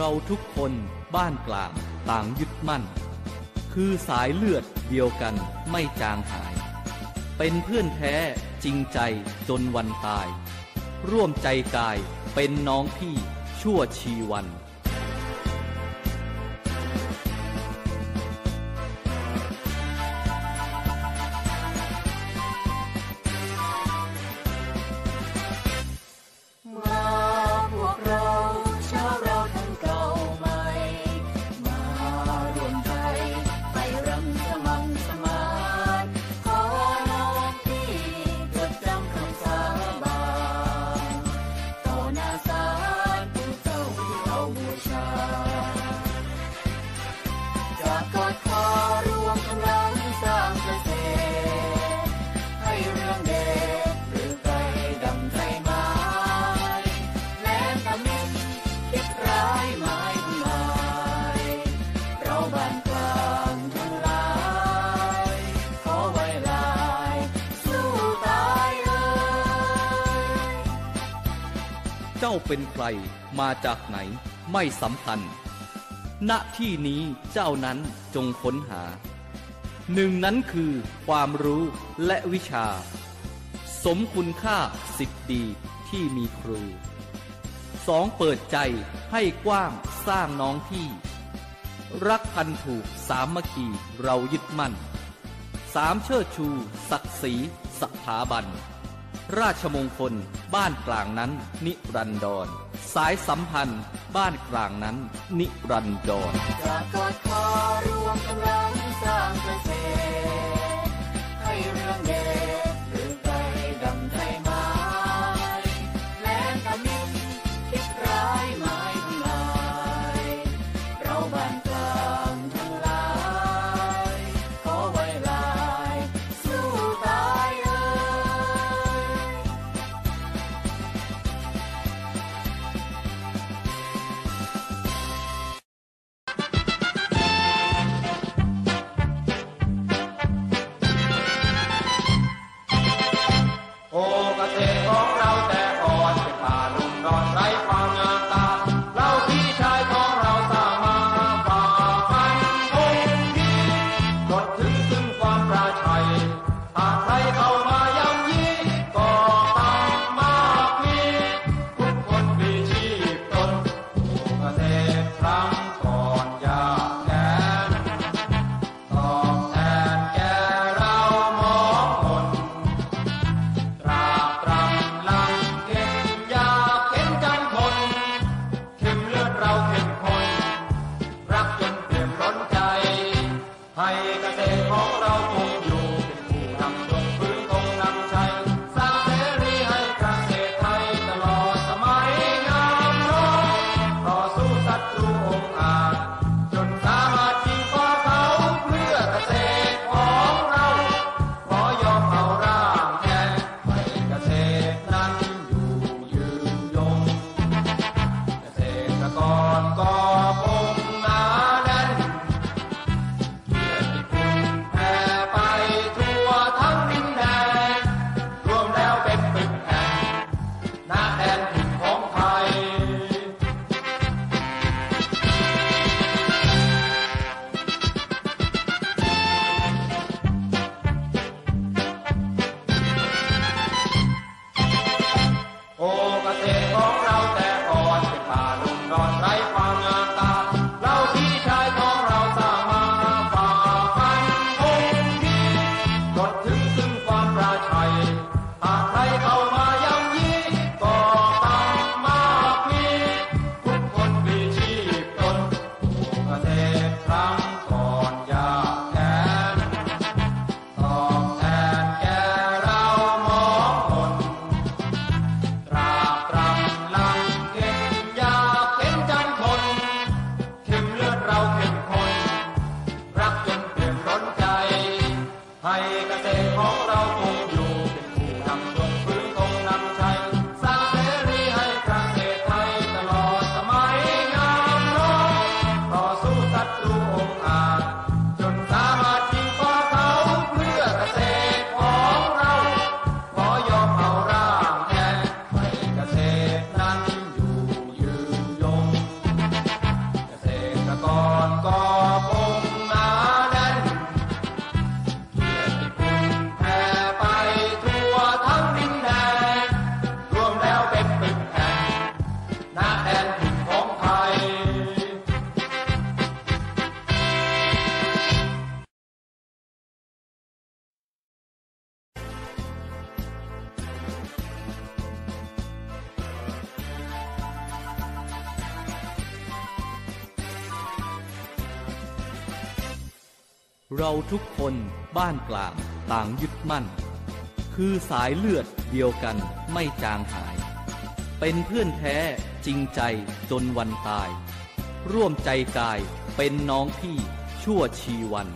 เราทุกคนบ้านกลางต่างยึดมั่น คือสายเลือดเดียวกันไม่จางหาย เป็นเพื่อนแท้จริงใจจนวันตาย ร่วมใจกายเป็นน้องพี่ชั่วชีวัน เป็นใคร มาจากไหน ไม่สำคัญ ณ ที่นี้เจ้านั้นจงค้นหา หนึ่งนั้นคือความรู้และวิชา สมคุณค่าสิบดีที่มีครู สองเปิดใจให้กว้างสร้างน้องที่ รักพันถูกสามมคีเรายึดมั่น สามเชิดชู ศักดิ์ศรีสถาบัน ราชมงคล บ้านกลางนั้น นิรันดร สายสัมพันธ์ บ้านกลางนั้น นิรันดรจากกอดคอรวมกำลังสร้างเกษต เราทุกคนบ้านกลางต่างยึดมั่น คือสายเลือดเดียวกันไม่จางหาย เป็นเพื่อนแท้จริงใจจนวันตาย ร่วมใจกายเป็นน้องพี่ชั่วชีวัน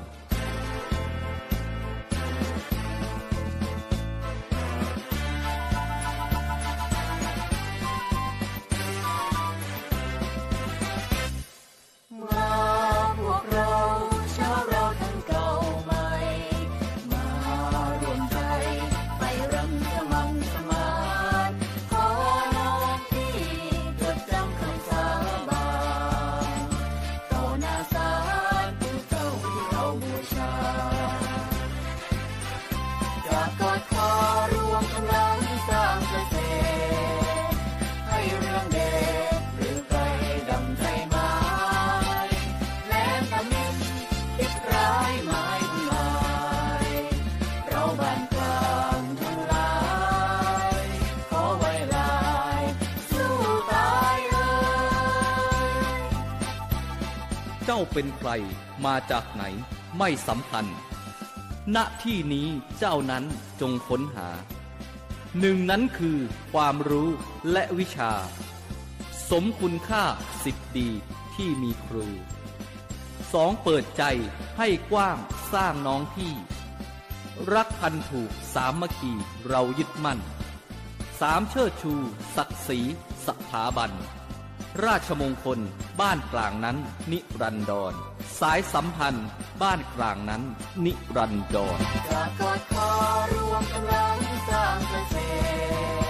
เจ้าเป็นใครมาจากไหนไม่สำคัญ ณที่นี้เจ้านั้นจงค้นหา หนึ่งนั้นคือความรู้และวิชา สมคุณค่าสิทธิดีที่มีครู สองเปิดใจให้กว้างสร้างน้องพี่ รักพันถูกสามมคีเรายึดมั่น สามเชิดชู ศักดิ์ศรีสถาบัน ราชมงคล บ้านกลางนั้น นิรันดร สายสัมพันธ์ บ้านกลางนั้น นิรันดรจากกอดคอรวมกำลังสร้างเกษตร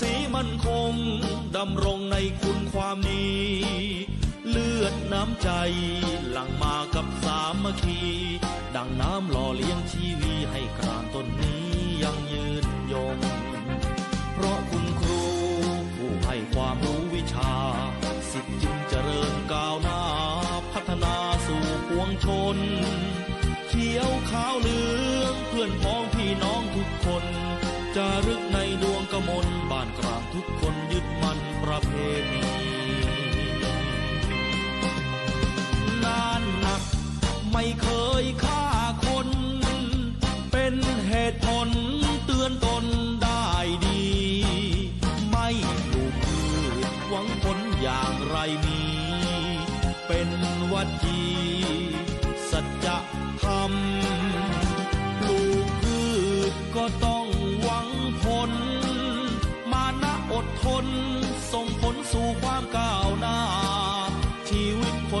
สีมันคงดำรงในคุณความดีเลือดน้ำใจหลั่งมากับสามัคคี ดังน้ำหล่อเลี้ยงชีวีให้กลางต้นนี้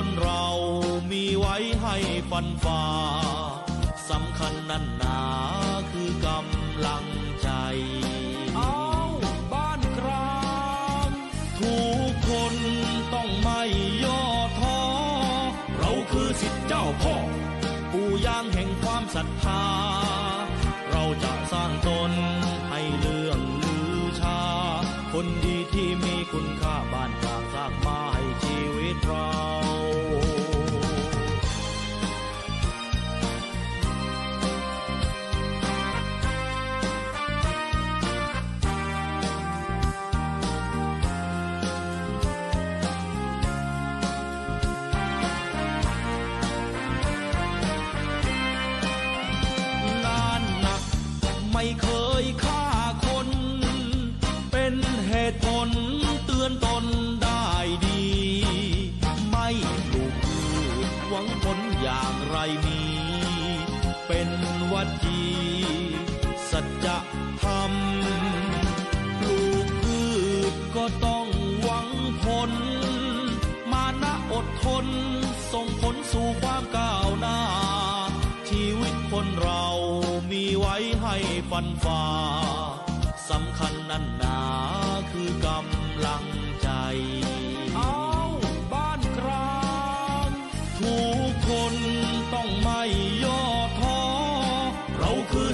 นเรามีไว้ให้ฟันฝ่าสำคัญนั่นหนาคือกำลังใจ เอาบ้านกลางทุกคนต้องไม่ย่อท้อเราคือสิทธิเจ้าพ่อปู่ย่างแห่งความศรัทธาเรา เป็นวัดจีสัจธ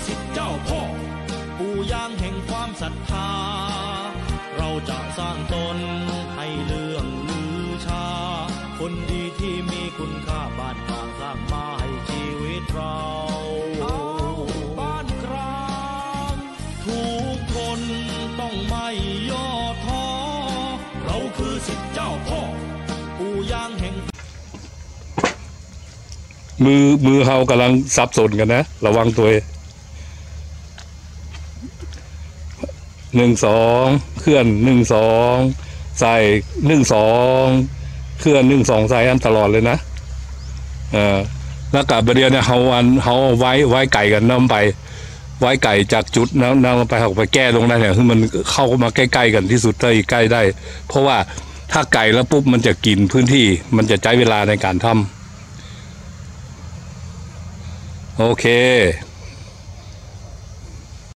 สิทธิเจ้าพ่อ ปู่ย่างแห่งความศรัทธา เราจะสร้างตนให้เรื่องลือชา คนดีที่มีคุณค่าบ้านกลางสร้างมาให้ชีวิตเราบ้านกลางทุกคนต้องไม่ย่อท้อ เราคือสิทธิเจ้าพ่อ ปู่ย่างแห่งมือมือเขากำลังสับสนกันนะ ระวังตัวเอง หนึ่งสองเคลื่อนหนึ่งสองใส่หนึ่งสองเคลื่อนหนึ่งสองใส่อันตลอดเลยนะเออแล้วกับบเรียนเนี่ยเขาอันเขาเอาไว้ไว้ไก่กันน้ำไป ไว้ไก่จากจุดน้ำน้ำไปเขาไปแก้ลงได้เนี่ยคือมันเข้ามาใกล้ๆกันที่สุดเท่าที่ใกล้ได้ เพราะว่าถ้าไก่แล้วปุ๊บมันจะกินพื้นที่มันจะใช้เวลาในการทำโอเค